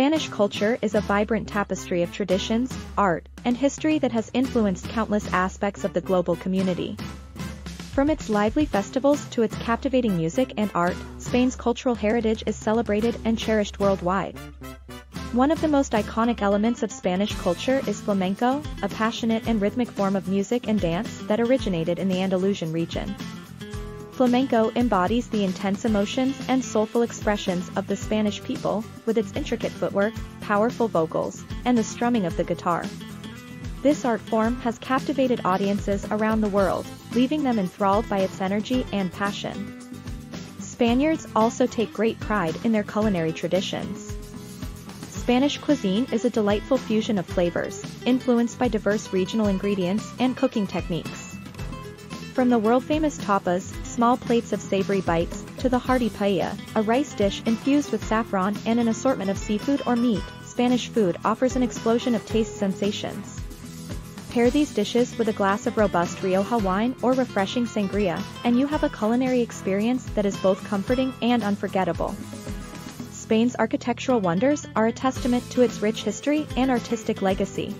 Spanish culture is a vibrant tapestry of traditions, art, and history that has influenced countless aspects of the global community. From its lively festivals to its captivating music and art, Spain's cultural heritage is celebrated and cherished worldwide. One of the most iconic elements of Spanish culture is flamenco, a passionate and rhythmic form of music and dance that originated in the Andalusian region. Flamenco embodies the intense emotions and soulful expressions of the Spanish people, with its intricate footwork, powerful vocals, and the strumming of the guitar. This art form has captivated audiences around the world, leaving them enthralled by its energy and passion. Spaniards also take great pride in their culinary traditions. Spanish cuisine is a delightful fusion of flavors, influenced by diverse regional ingredients and cooking techniques. From the world-famous tapas, small plates of savory bites, to the hearty paella, a rice dish infused with saffron and an assortment of seafood or meat, Spanish food offers an explosion of taste sensations. Pair these dishes with a glass of robust Rioja wine or refreshing sangria, and you have a culinary experience that is both comforting and unforgettable. Spain's architectural wonders are a testament to its rich history and artistic legacy.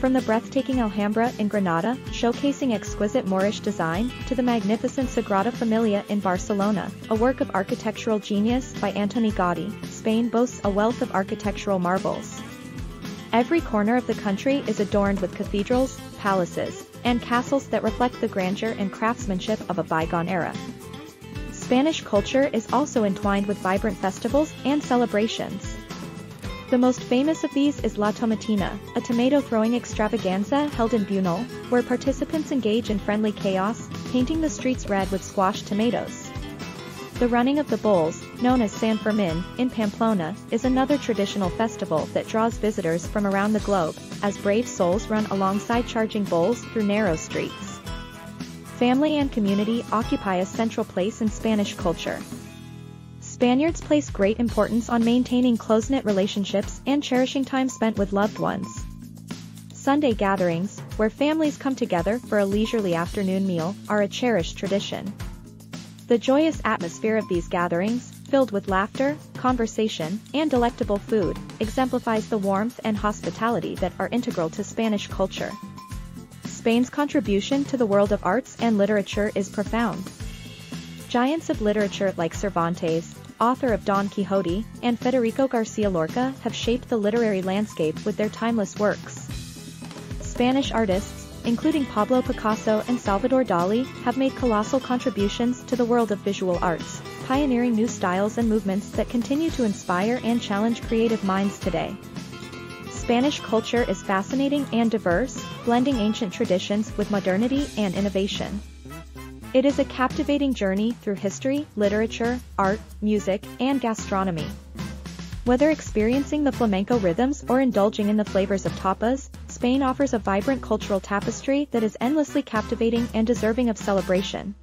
From the breathtaking Alhambra in Granada, showcasing exquisite Moorish design, to the magnificent Sagrada Familia in Barcelona, a work of architectural genius by Antoni Gaudí, Spain boasts a wealth of architectural marvels. Every corner of the country is adorned with cathedrals, palaces, and castles that reflect the grandeur and craftsmanship of a bygone era. Spanish culture is also entwined with vibrant festivals and celebrations. The most famous of these is La Tomatina, a tomato-throwing extravaganza held in Buñol, where participants engage in friendly chaos, painting the streets red with squashed tomatoes. The running of the bulls, known as San Fermin, in Pamplona, is another traditional festival that draws visitors from around the globe, as brave souls run alongside charging bulls through narrow streets. Family and community occupy a central place in Spanish culture. Spaniards place great importance on maintaining close-knit relationships and cherishing time spent with loved ones. Sunday gatherings, where families come together for a leisurely afternoon meal, are a cherished tradition. The joyous atmosphere of these gatherings, filled with laughter, conversation, and delectable food, exemplifies the warmth and hospitality that are integral to Spanish culture. Spain's contribution to the world of arts and literature is profound. Giants of literature like Cervantes, author of Don Quixote, and Federico Garcia Lorca have shaped the literary landscape with their timeless works. Spanish artists, including Pablo Picasso and Salvador Dali, have made colossal contributions to the world of visual arts, pioneering new styles and movements that continue to inspire and challenge creative minds today. Spanish culture is fascinating and diverse, blending ancient traditions with modernity and innovation. It is a captivating journey through history, literature, art, music, and gastronomy. Whether experiencing the flamenco rhythms or indulging in the flavors of tapas, Spain offers a vibrant cultural tapestry that is endlessly captivating and deserving of celebration.